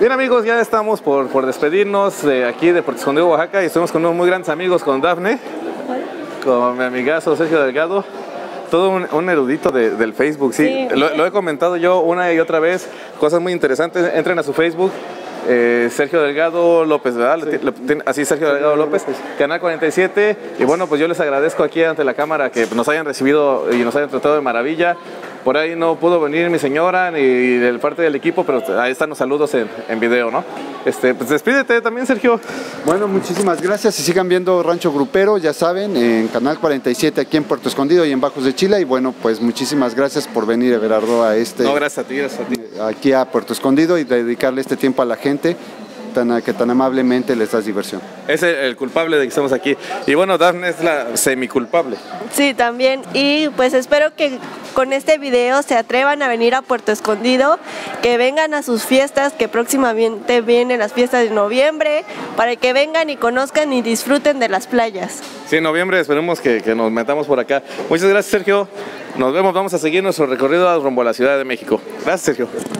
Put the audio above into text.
Bien amigos, ya estamos por, por despedirnos de aquí de Puerto Escondido, Oaxaca y estamos con unos muy grandes amigos, con Dafne, con mi amigazo Sergio Delgado, todo un, un erudito de- del Facebook, sí. Sí. Lo, lo he comentado yo una y otra vez, cosas muy interesantes, entren a su Facebook. eh, Sergio Delgado López, ¿verdad? Tiene- así Sergio Delgado López, Canal 47. Y bueno, pues yo les agradezco aquí ante la cámara que nos hayan recibido y nos hayan tratado de maravilla. Por ahí no pudo venir mi señora ni del parte del equipo, pero ahí están los saludos en, en video, ¿no? Este, pues despídete también, Sergio. Bueno, muchísimas gracias y sigan viendo Rancho Grupero, ya saben, en Canal 47 aquí en Puerto Escondido y en Bajos de Chile. Y bueno, pues muchísimas gracias por venir, Everardo, a este, No, gracias a ti, gracias a ti. aquí a Puerto Escondido y dedicarle este tiempo a la gente tan, que tan amablemente les das diversión. Es el, el culpable de que estamos aquí. Y bueno, Dafne es la semiculpable. Sí, también. Y pues espero que con este video se atrevan a venir a Puerto Escondido, que vengan a sus fiestas, que próximamente vienen las fiestas de noviembre, para que vengan y conozcan y disfruten de las playas. Sí, en noviembre esperemos que, que nos metamos por acá. Muchas gracias, Sergio. Nos vemos, vamos a seguir nuestro recorrido rumbo a la Ciudad de México. Gracias, Sergio.